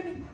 ಬನ್ನಿ